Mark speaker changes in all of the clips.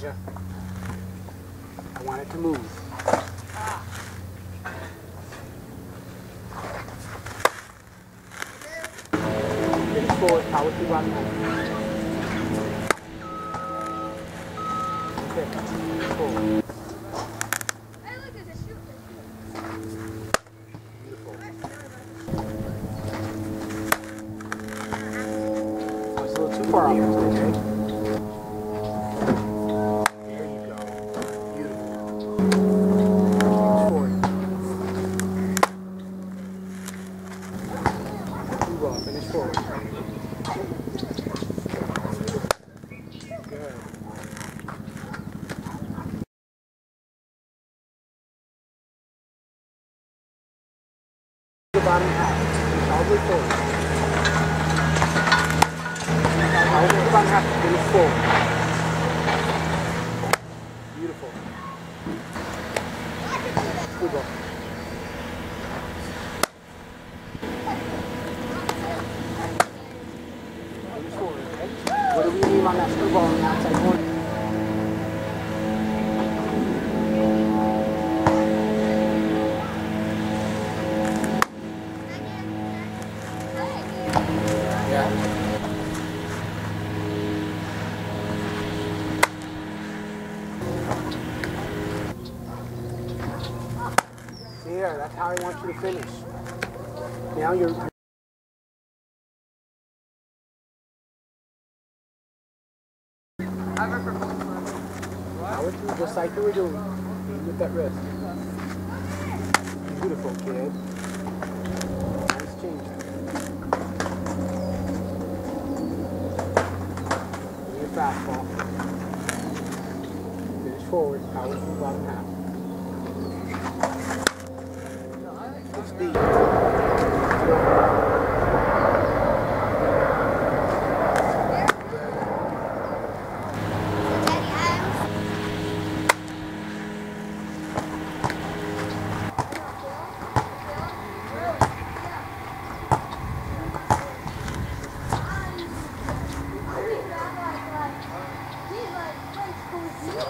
Speaker 1: Aja. I want it to move. Finish forward, power through bottom half. Okay, forward. Beautiful. Oh, it's a little too far off, okay? Beautiful. Good ball. Finish forward, okay? What do we leave? Yeah. That's how I want you to finish. Now you're power through just like you were doing. With that wrist. Beautiful, kid. Nice change. Do your fastball. Finish forward, power through bottom half. Speed. Nice kid. That's what I'm looking for.
Speaker 2: And the black.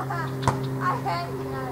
Speaker 1: I hate you.